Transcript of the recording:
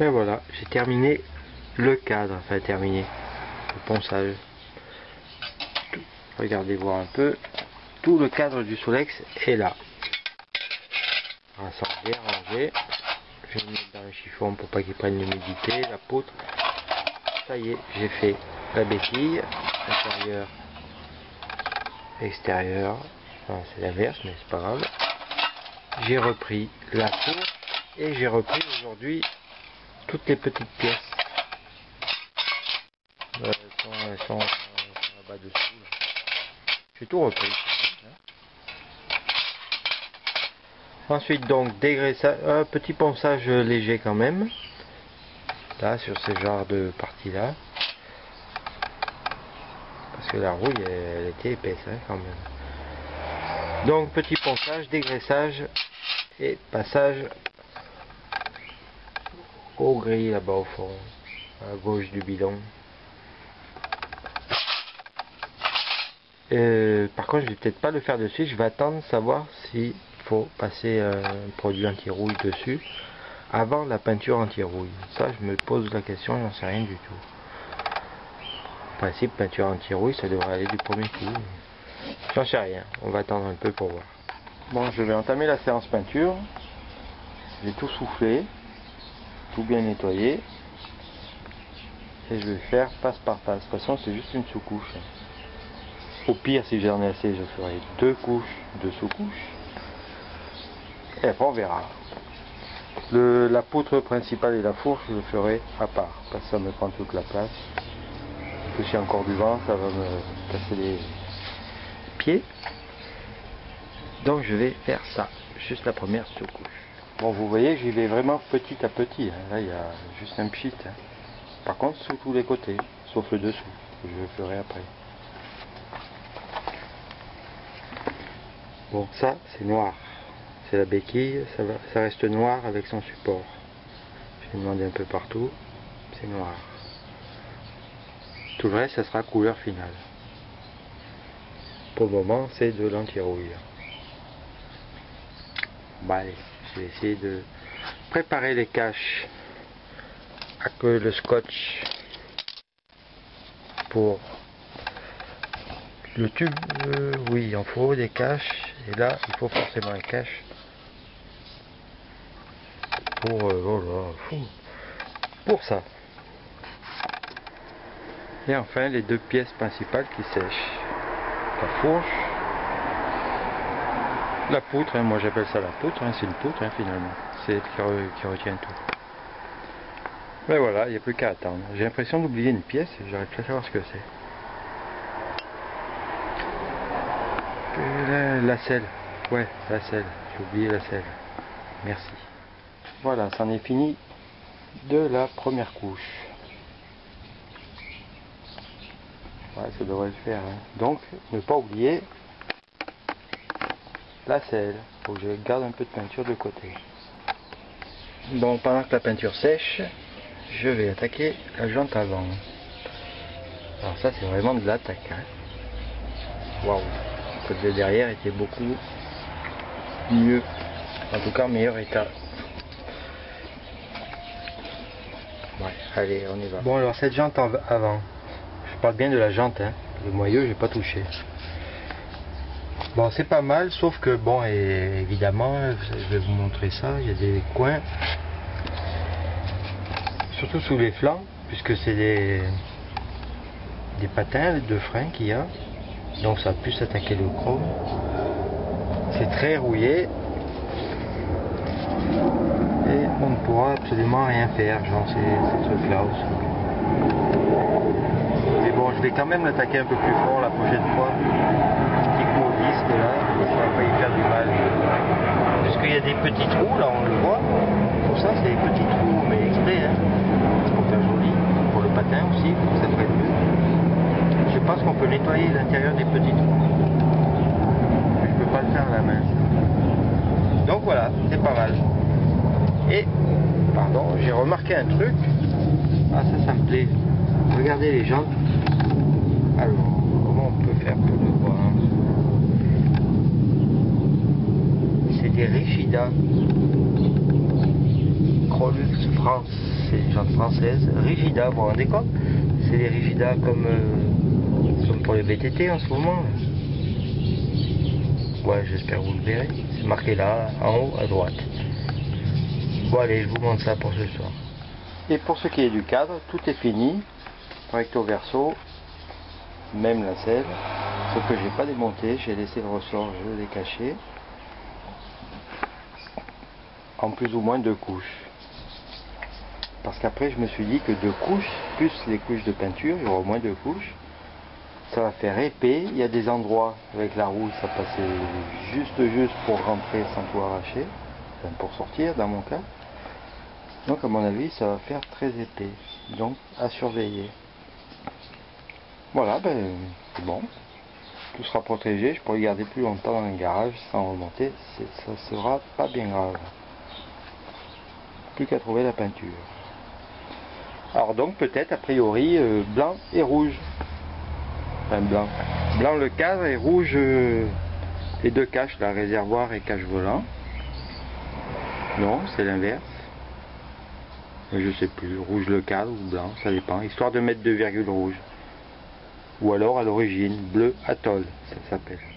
Et voilà, j'ai terminé le cadre, enfin terminé, le ponçage. Regardez voir un peu, tout le cadre du Solex est là. Bien rangé. Je vais le mettre dans le chiffon pour pas qu'il prenne l'humidité, la poutre. Ça y est, j'ai fait la béquille, intérieur, extérieur. C'est l'inverse, mais c'est pas grave. J'ai repris la poutre et j'ai repris aujourd'hui toutes les petites pièces. elles sont, là-bas dessous. J'ai tout repris. Ensuite donc dégraissage, un petit ponçage léger quand même. Là sur ce genre de partie là. Parce que la rouille elle, était épaisse hein, quand même. Donc petit ponçage, dégraissage et passage au gris là-bas au fond, à gauche du bidon. par contre, je vais peut-être pas le faire de suite, je vais attendre savoir si faut passer un produit anti-rouille dessus avant la peinture anti-rouille. Ça, je me pose la question, j'en sais rien du tout. Principe, peinture anti-rouille, ça devrait aller du premier coup. J'en sais rien, on va attendre un peu pour voir. Bon, je vais entamer la séance peinture. J'ai tout soufflé, tout bien nettoyé. Et je vais faire passe par passe. De toute façon, c'est juste une sous-couche. Au pire, si j'en ai assez, je ferai deux couches de sous-couche. Et après on verra. La poutre principale et la fourche, je ferai à part, parce que ça me prend toute la place. Que si encore du vent, ça va me casser les pieds. Donc je vais faire ça, juste la première sous-couche. Bon, vous voyez, j'y vais vraiment petit à petit. Hein. Là, il y a juste un pchit. Hein. Par contre, sous tous les côtés, sauf le dessous, que je ferai après. Bon, ça, c'est noir c'est la béquille, ça, reste noir avec son support. J'ai demandé un peu partout, c'est noir. Tout le reste, ça sera couleur finale. Pour le moment, c'est de l'anti-rouille. Bon allez, je vais essayer de préparer les caches que le scotch pour le tube, euh, oui, il en faut des caches, et là, il faut forcément un cache. Pour, euh, pour ça. Et enfin les deux pièces principales qui sèchent. La fourche, la poutre, hein, moi j'appelle ça la poutre, hein, c'est une poutre hein, finalement, c'est qui, retient tout. Mais voilà, il n'y a plus qu'à attendre. J'ai l'impression d'oublier une pièce j'arrive pas à savoir ce que c'est. La, la selle, ouais, la selle, j'ai oublié la selle. Merci. Voilà, c'en est fini de la première couche. Ouais, ça devrait le faire. Donc, ne pas oublier la selle. Faut que je garde un peu de peinture de côté. Bon, pendant que la peinture sèche, je vais attaquer la jante avant. Alors ça, c'est vraiment de l'attaque. Hein. Waouh Le côté de derrière était beaucoup mieux. En tout cas, meilleur état. Ouais, allez, on y va. Bon, alors cette jante avant, je parle bien de la jante, hein. le moyeu, j'ai pas touché. Bon, c'est pas mal, sauf que, bon, et évidemment, je vais vous montrer ça, il y a des coins, surtout sous les flancs, puisque c'est des, des patins de frein qu'il y a, donc ça a pu s'attaquer le chrome. C'est très rouillé, on ne pourra absolument rien faire, genre ces, trucs-là aussi. Mais bon, je vais quand même l'attaquer un peu plus fort la prochaine fois. Petit coup au disque là, ça va pas y faire du mal. Puisqu'il y a des petits trous là, on le voit. Pour ça, c'est des petits trous, mais exprès, hein. pour faire joli. Pour le patin aussi, ça mieux. Je pense qu'on peut nettoyer l'intérieur des petits trous. Je ne peux pas le faire à la main. Donc voilà, c'est pas mal. Et, pardon, j'ai remarqué un truc. Ah, ça, ça me plaît. Regardez les jantes. Alors, comment on peut faire pour le voir? Des Rigida. Crolux France. c'est une jante française. Rigida, vous vous rendez compte? C'est les Rigida comme, euh, comme pour les BTT en ce moment. Ouais, j'espère que vous le verrez. C'est marqué là, en haut, à droite. Bon allez, je vous montre ça pour ce soir. Et pour ce qui est du cadre, tout est fini. Recto verso, même la selle. Ce que j'ai pas démonté, j'ai laissé le ressort, je l'ai caché. En plus ou moins deux couches. Parce qu'après je me suis dit que deux couches, plus les couches de peinture, il y aura au moins deux couches. Ça va faire épais. Il y a des endroits avec la roue, ça passait juste juste pour rentrer sans tout arracher. Enfin, pour sortir dans mon cas. Donc à mon avis ça va faire très épais. Donc à surveiller. Voilà, ben c'est bon. Tout sera protégé, je pourrais garder plus longtemps dans le garage sans remonter, ça sera pas bien grave. Plus qu'à trouver la peinture. Alors donc peut-être a priori euh, blanc et rouge. Enfin blanc. Blanc le cadre et rouge euh, les deux caches, la réservoir et cache volant. Non, c'est l'inverse. Je sais plus, rouge le cadre ou blanc, ça dépend. Histoire de mettre deux virgules rouges. Ou alors à l'origine, bleu atoll, ça s'appelle.